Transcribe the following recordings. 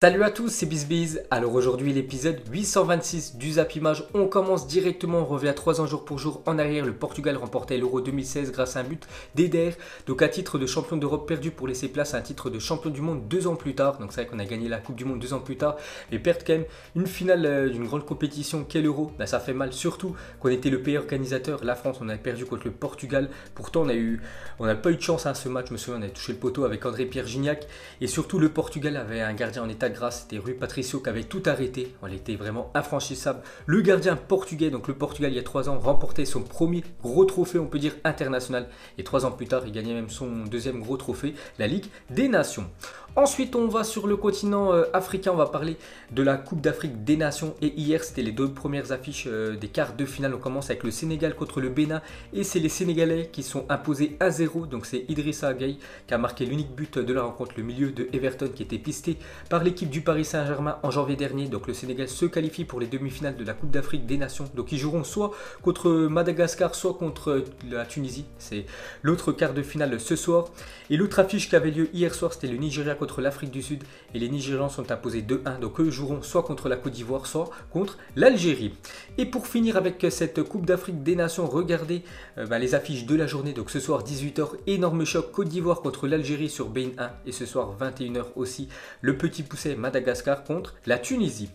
Salut à tous, c'est BizBiz. Alors aujourd'hui l'épisode 826 du Zap Image. On commence directement, on revient 3 ans jour pour jour en arrière. Le Portugal remportait l'Euro 2016 grâce à un but d'Eder. Donc un titre de champion d'Europe perdu pour laisser place à un titre de champion du monde deux ans plus tard. Donc c'est vrai qu'on a gagné la Coupe du Monde deux ans plus tard. Mais perdre quand même une finale euh, d'une grande compétition qu'est l'Euro, bah, ça fait mal. Surtout qu'on était le pays organisateur. La France, on a perdu contre le Portugal. Pourtant on a eu, on n'a pas eu de chance à ce match. Je me souviens, on a touché le poteau avec André Pierre Gignac. Et surtout le Portugal avait un gardien en état grâce, c'était Rui Patricio qui avait tout arrêté. On était vraiment infranchissable. Le gardien portugais, donc le Portugal il y a trois ans, remportait son premier gros trophée, on peut dire international. Et trois ans plus tard, il gagnait même son deuxième gros trophée, la Ligue des Nations. Ensuite, on va sur le continent euh, africain. On va parler de la Coupe d'Afrique des Nations. Et hier, c'était les deux premières affiches euh, des quarts de finale. On commence avec le Sénégal contre le Bénin. Et c'est les Sénégalais qui sont imposés à 0. Donc c'est Idrissa Gueye qui a marqué l'unique but de la rencontre, le milieu de Everton qui était pisté par l'équipe du Paris Saint-Germain en janvier dernier. Donc le Sénégal se qualifie pour les demi-finales de la Coupe d'Afrique des Nations. Donc ils joueront soit contre Madagascar, soit contre la Tunisie. C'est l'autre quart de finale ce soir. Et l'autre affiche qui avait lieu hier soir, c'était le Nigeria contre l'Afrique du Sud. Et les Nigérians sont imposés 2-1. Donc eux joueront soit contre la Côte d'Ivoire, soit contre l'Algérie. Et pour finir avec cette Coupe d'Afrique des Nations, regardez euh, bah, les affiches de la journée. Donc ce soir 18h, énorme choc Côte d'Ivoire contre l'Algérie sur Bein 1. Et ce soir 21h aussi, le petit pousset Madagascar contre la Tunisie.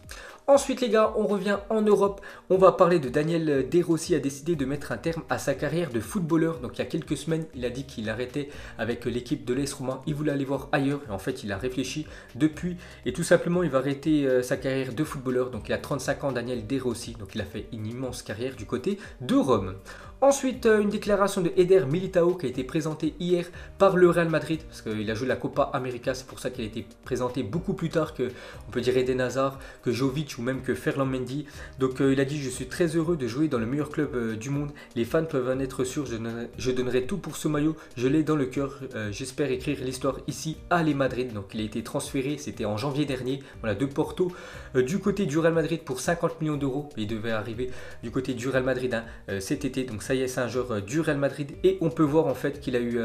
Ensuite les gars, on revient en Europe. On va parler de Daniel Derossi a décidé de mettre un terme à sa carrière de footballeur. Donc il y a quelques semaines, il a dit qu'il arrêtait avec l'équipe de l'AS Roma. Il voulait aller voir ailleurs et en fait, il a réfléchi depuis et tout simplement, il va arrêter euh, sa carrière de footballeur. Donc il a 35 ans Daniel Derossi. Donc il a fait une immense carrière du côté de Rome. Ensuite, euh, une déclaration de Eder Militao qui a été présentée hier par le Real Madrid, parce qu'il a joué la Copa América, c'est pour ça qu'il a été présenté beaucoup plus tard que, on peut dire, Eden Hazard, que Jovic ou même que Ferland Mendy. Donc euh, il a dit, je suis très heureux de jouer dans le meilleur club euh, du monde, les fans peuvent en être sûrs, je, donnerai, tout pour ce maillot, je l'ai dans le cœur, j'espère écrire l'histoire ici à les Madrid. Donc il a été transféré, c'était en janvier dernier, voilà, de Porto, du côté du Real Madrid pour 50 millions d'euros, il devait arriver du côté du Real Madrid hein, cet été, donc ça c'est un joueur euh, du Real Madrid. Et on peut voir en fait qu'il a eu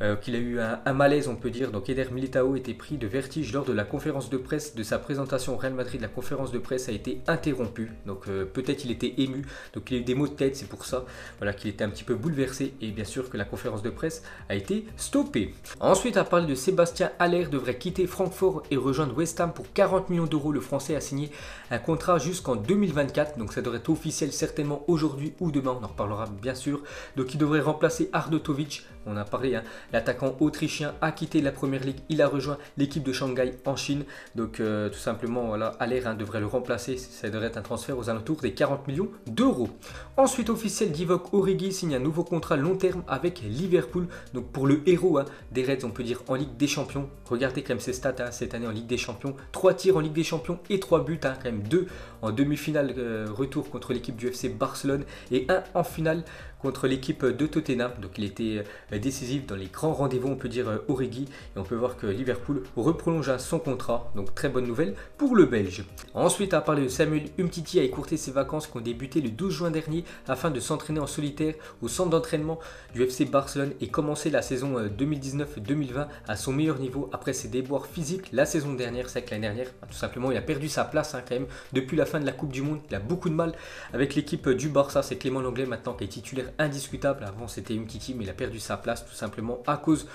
euh, euh, qu'il a eu un, malaise, on peut dire. Donc Eder Militao était pris de vertige lors de la conférence de presse de sa présentation au Real Madrid. La conférence de presse a été interrompue, donc peut-être il était ému, donc il a eu des maux de tête, c'est pour ça voilà, qu'il était un petit peu bouleversé et bien sûr que la conférence de presse a été stoppée. Ensuite, à parler de Sébastien Haller, devrait quitter Francfort et rejoindre West Ham pour 40 millions d'euros. Le Français a signé un contrat jusqu'en 2024, donc ça devrait être officiel certainement aujourd'hui ou demain. On en reparlera bien sûr. Donc il devrait remplacer Ardotovic. On a parlé, hein. L'attaquant autrichien a quitté la première ligue. Il a rejoint l'équipe de Shanghai en Chine. Donc euh, tout simplement, voilà, Aller hein, devrait le remplacer. Ça devrait être un transfert aux alentours des 40 millions d'euros. Ensuite, officiel, Divock Origi signe un nouveau contrat long terme avec Liverpool. Donc pour le héros hein, des Reds, on peut dire en Ligue des Champions. Regardez quand même ses stats cette année en Ligue des Champions. 3 tirs en Ligue des Champions et 3 buts, quand même 2 en demi-finale euh, retour contre l'équipe du FC Barcelone et 1 en finale contre l'équipe de Tottenham. Donc il était euh, décisif dans les grands rendez-vous, on peut dire euh, Origi. Et on peut voir que Liverpool reprolonge son contrat. Donc très bonne nouvelle pour le Belge. Ensuite, à parler de Samuel Umtiti a écourté ses vacances qui ont débuté le 12 juin dernier afin de s'entraîner en solitaire au centre d'entraînement du FC Barcelone et commencer la saison 2019-2020 à son meilleur niveau après ses déboires physiques la saison dernière. C'est que l'année dernière, tout simplement, il a perdu sa place hein, quand même depuis la fin de la Coupe du Monde. Il a beaucoup de mal avec l'équipe du Barça. C'est Clément Langlais maintenant qui est titulaire indiscutable. Avant, c'était Umtiti, mais il a perdu sa place tout simplement à cause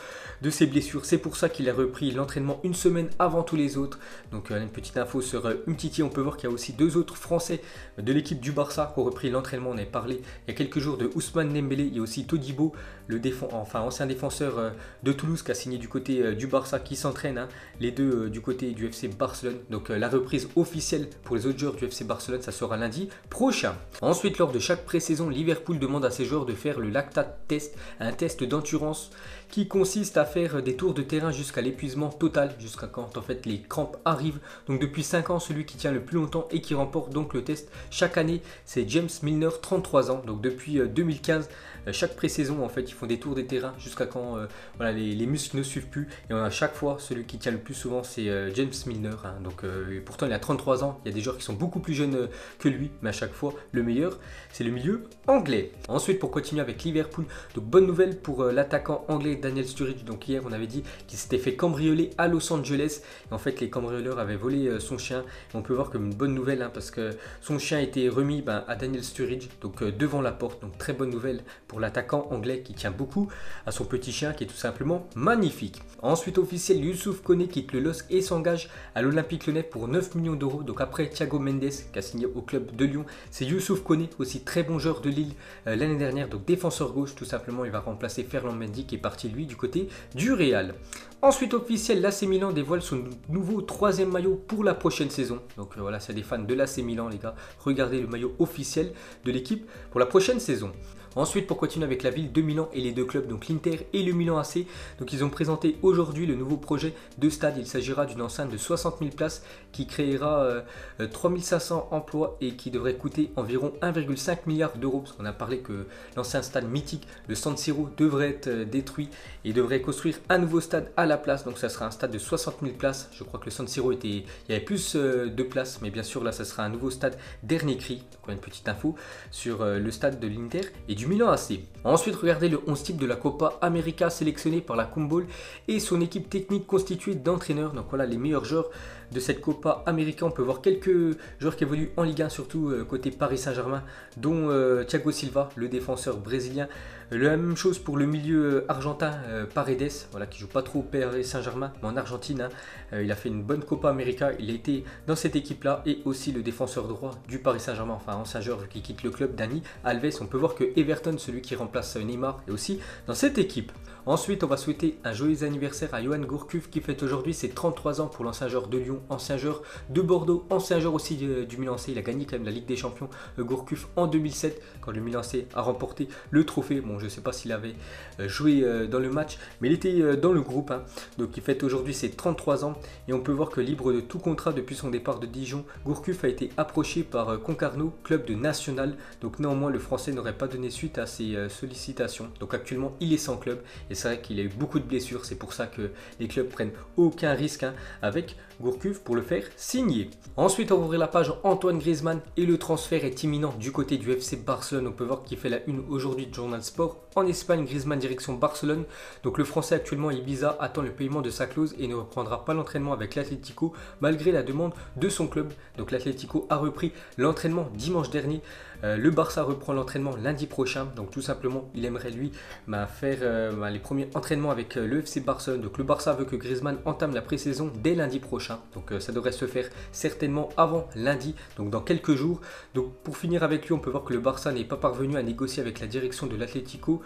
de ses blessures. C'est pour ça qu'il a repris l'entraînement une semaine avant tous les autres. Donc, euh, une petite info sur euh, Umtiti. On peut voir qu'il y a aussi deux autres Français de l'équipe du Barça qui ont repris l'entraînement. On a parlé il y a quelques jours de Ousmane Dembélé. Il y a aussi Todibo, le défend, enfin ancien défenseur euh, de Toulouse qui a signé du côté du Barça, qui s'entraîne. Hein. les deux du côté du FC Barcelone. Donc, la reprise officielle pour les autres joueurs du FC Barcelone, ça sera lundi prochain. Ensuite, lors de chaque pré-saison, Liverpool demande à ses joueurs de faire le lactate test, un test d'endurance qui consiste à faire des tours de terrain jusqu'à l'épuisement total, jusqu'à quand en fait les crampes arrivent. Donc depuis 5 ans, celui qui tient le plus longtemps et qui remporte donc le test chaque année, c'est James Milner, 33 ans. Donc depuis 2015, euh, chaque pré-saison, en fait, ils font des tours de terrain jusqu'à quand euh, voilà, les, muscles ne suivent plus. Et à chaque fois, celui qui tient le plus souvent, c'est James Milner. Hein. Donc pourtant, il a 33 ans. Il y a des joueurs qui sont beaucoup plus jeunes que lui, mais à chaque fois, le meilleur, c'est le milieu anglais. Ensuite, pour continuer avec Liverpool, donc bonne nouvelle pour l'attaquant anglais Daniel Sturridge. Donc hier, on avait dit qu'il s'était fait cambrioler à Los Angeles. Et en fait, les cambrioleurs avaient volé euh, son chien. on peut voir comme une bonne nouvelle hein, parce que son chien a été remis ben, à Daniel Sturridge, donc euh, devant la porte. Donc très bonne nouvelle pour l'attaquant anglais qui tient beaucoup à son petit chien qui est tout simplement magnifique. Ensuite, officiel, Youssouf Kone quitte le LOSC et s'engage à l'Olympique Lyonnais pour 9 millions d'euros. Donc après Thiago Mendes qui a signé au club de Lyon, c'est Youssouf Kone, aussi très bon joueur de Lille l'année dernière, donc défenseur gauche tout simplement. Il va remplacer Ferland Mendy qui est parti lui du côté du Real. Ensuite officiel, l'AC Milan dévoile son nouveau troisième maillot pour la prochaine saison. Donc euh, voilà, c'est des fans de l'AC Milan les gars. Regardez le maillot officiel de l'équipe pour la prochaine saison. Ensuite, pour continuer avec la ville de Milan et les deux clubs, donc l'Inter et le Milan AC, donc ils ont présenté aujourd'hui le nouveau projet de stade. Il s'agira d'une enceinte de 60 000 places qui créera 3500 euh, emplois et qui devrait coûter environ 1,5 milliard d'euros. Parce qu'on a parlé que l'ancien stade mythique, le San Siro, devrait être euh, détruit et devrait construire un nouveau stade à la place. Donc ça sera un stade de 60 000 places. Je crois que le San Siro était, il y avait plus euh, de places, mais bien sûr là, ça sera un nouveau stade dernier cri. Donc une petite info sur le stade de l'Inter et du Milan AC. Ensuite, regardez le 11 type de la Copa América sélectionné par la Kumball et son équipe technique constituée d'entraîneurs. Donc voilà les meilleurs joueurs de cette Copa América. On peut voir quelques joueurs qui évoluent en Ligue 1, surtout euh, côté Paris Saint-Germain, dont euh, Thiago Silva, le défenseur brésilien. La même chose pour le milieu euh, argentin Paredes, voilà, qui joue pas trop au Paris Saint-Germain, mais en Argentine. Hein. il a fait une bonne Copa América. Il a été dans cette équipe-là et aussi le défenseur droit du Paris Saint-Germain, enfin ancien joueur qui quitte le club, Dani Alves. On peut voir que Everton, celui qui remplace Neymar, est aussi dans cette équipe. Ensuite, on va souhaiter un joyeux anniversaire à Johan Gourcuff qui fête aujourd'hui ses 33 ans pour l'ancien joueur de Lyon, ancien joueur de Bordeaux, ancien joueur aussi du Milan C. Il a gagné quand même la Ligue des Champions euh, Gourcuff en 2007 quand le Milan C a remporté le trophée. Bon, je ne sais pas s'il avait euh, joué euh, dans le match, mais il était dans le groupe. Hein. Donc, il fête aujourd'hui ses 33 ans et on peut voir que libre de tout contrat depuis son départ de Dijon, Gourcuff a été approché par Concarneau, club de National. Donc, néanmoins, le Français n'aurait pas donné suite à ses sollicitations. Donc, actuellement, il est sans club c'est vrai qu'il a eu beaucoup de blessures. C'est pour ça que les clubs prennent aucun risque hein, avec Gourcuff pour le faire signer. Ensuite, on va ouvrir la page Antoine Griezmann et le transfert est imminent du côté du FC Barcelone. On peut voir qu'il fait la une aujourd'hui de Journal Sport. En Espagne, Griezmann direction Barcelone. Donc le Français actuellement Ibiza attend le paiement de sa clause et ne reprendra pas l'entraînement avec l'Atlético malgré la demande de son club. Donc l'Atlético a repris l'entraînement dimanche dernier. Euh, le Barça reprend l'entraînement lundi prochain. Donc tout simplement, il aimerait lui bah, faire euh, bah, les premiers entraînements avec euh, le FC Barcelone. Donc le Barça veut que Griezmann entame la pré-saison dès lundi prochain. Donc ça devrait se faire certainement avant lundi, donc dans quelques jours. Donc pour finir avec lui, on peut voir que le Barça n'est pas parvenu à négocier avec la direction de l'Atlético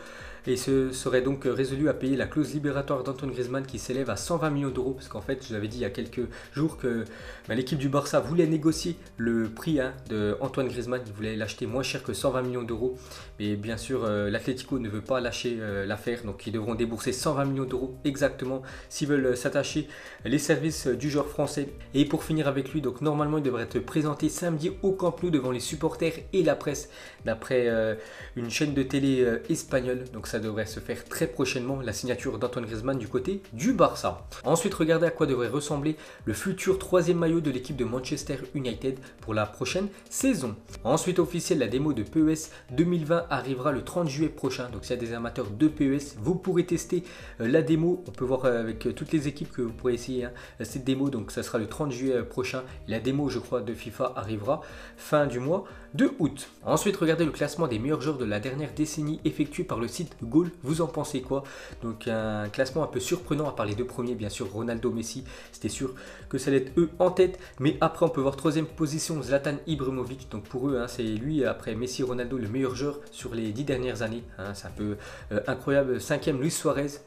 et se serait donc résolu à payer la clause libératoire d'Antoine Griezmann qui s'élève à 120 millions d'euros parce qu'en fait je vous avais dit il y a quelques jours que bah, l'équipe du Barça voulait négocier le prix hein, d'Antoine Griezmann, il voulait l'acheter moins cher que 120 millions d'euros. Mais bien sûr euh, ne veut pas lâcher euh, l'affaire. Donc ils devront débourser 120 millions d'euros exactement s'ils veulent s'attacher les services du joueur français. Et pour finir avec lui donc normalement il devrait être présenté samedi au Camp Nou devant les supporters et la presse d'après euh, une chaîne de télé espagnole. Donc ça devrait se faire très prochainement, la signature d'Antoine Griezmann du côté du Barça. Ensuite, regardez à quoi devrait ressembler le futur troisième maillot de l'équipe de Manchester United pour la prochaine saison. Ensuite, officiel, la démo de PES 2020 arrivera le 30 juillet prochain. Donc, s'il y a des amateurs de PES, vous pourrez tester euh, la démo. On peut voir euh, avec euh, toutes les équipes que vous pourrez essayer hein, cette démo. Donc, ça sera le 30 juillet prochain. La démo, je crois, de FIFA arrivera fin du mois de août. Ensuite, regardez le classement des meilleurs joueurs de la dernière décennie effectué par le site Vous en pensez quoi? Donc un classement un peu surprenant à part les deux premiers, bien sûr, Ronaldo, Messi. C'était sûr que ça allait être eux en tête. Mais après, on peut voir troisième position, Zlatan Ibrahimovic. Donc pour eux, hein, c'est lui, après Messi, Ronaldo, le meilleur joueur sur les dix dernières années. Hein. c'est un peu euh, incroyable. Cinquième, Luis Suarez.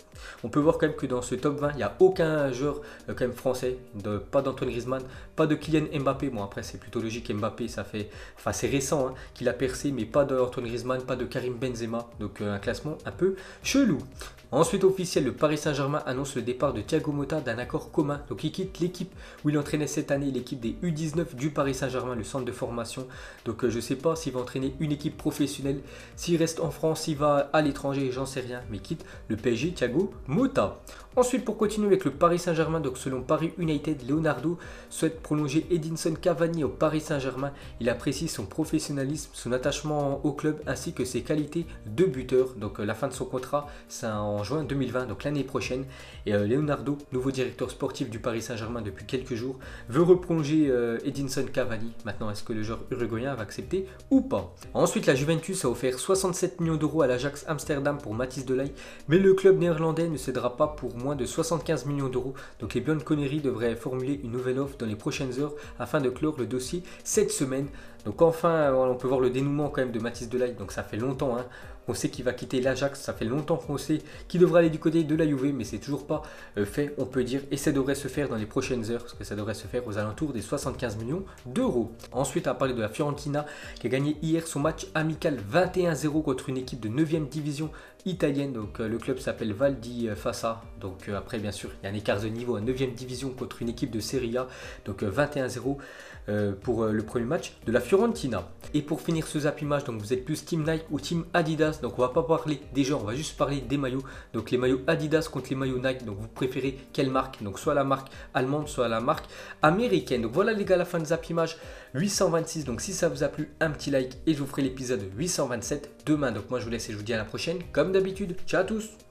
On peut voir quand même que dans ce top 20, il n'y a aucun joueur euh, quand même français. Pas d'Antoine Griezmann, pas de Kylian Mbappé. Bon après c'est plutôt logique, Mbappé ça fait... Enfin c'est récent hein, qu'il a percé, mais pas d'Antoine Griezmann, pas de Karim Benzema. Donc euh, un classement un peu chelou. Ensuite officiel, le Paris Saint-Germain annonce le départ de Thiago Motta d'un accord commun. Donc il quitte l'équipe où il entraînait cette année, l'équipe des U19 du Paris Saint-Germain, le centre de formation. Donc euh, je ne sais pas s'il va entraîner une équipe professionnelle. S'il reste en France, s'il va à l'étranger, j'en sais rien. Mais quitte le PSG, Thiago Mota. Ensuite, pour continuer avec le Paris Saint-Germain, donc selon Paris United, Leonardo souhaite prolonger Edinson Cavani au Paris Saint-Germain. Il apprécie son professionnalisme, son attachement au club ainsi que ses qualités de buteur. Donc euh, la fin de son contrat, c'est en juin 2020, donc l'année prochaine. Et euh, Leonardo, nouveau directeur sportif du Paris Saint-Germain depuis quelques jours, veut reprolonger euh, Edinson Cavani. Maintenant, est-ce que le joueur uruguayen va accepter ou pas? Ensuite, la Juventus a offert 67 millions d'euros à l'Ajax Amsterdam pour Mathis Delay, mais le club néerlandais ne cédera pas pour moins de 75 millions d'euros. Donc les Bion Connery devraient formuler une nouvelle offre dans les prochaines heures afin de clore le dossier cette semaine. Donc enfin, on peut voir le dénouement quand même de Mathis Delay. Donc ça fait longtemps hein, on sait qu'il va quitter l'Ajax, ça fait longtemps qu'on sait qu'il devra aller du côté de la Juve, mais c'est toujours pas euh, fait, on peut dire, et ça devrait se faire dans les prochaines heures, parce que ça devrait se faire aux alentours des 75 millions d'euros. Ensuite, à parler de la Fiorentina, qui a gagné hier son match amical 21-0 contre une équipe de 9e division italienne. Donc euh, le club s'appelle Valdi Fassa. Donc euh, après, bien sûr, il y a un écart de niveau à 9e division contre une équipe de Serie A. Donc 21-0 pour le premier match de la Fiorentina. Et pour finir ce zap image, donc vous êtes plus Team Nike ou Team Adidas. Donc on va pas parler des gens, on va juste parler des maillots. Donc les maillots Adidas contre les maillots Nike. Donc vous préférez quelle marque? Donc soit la marque allemande, soit la marque américaine. Donc voilà les gars, la fin de Zap Image 826. Donc si ça vous a plu, un petit like et je vous ferai l'épisode 827 demain. Donc moi je vous laisse et je vous dis à la prochaine. Comme d'habitude, ciao à tous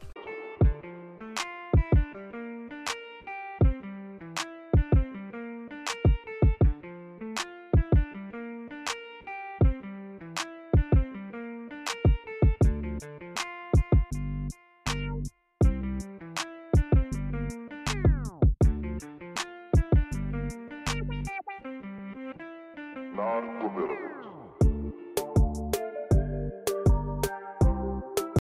little.